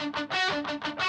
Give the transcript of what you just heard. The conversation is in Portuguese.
Música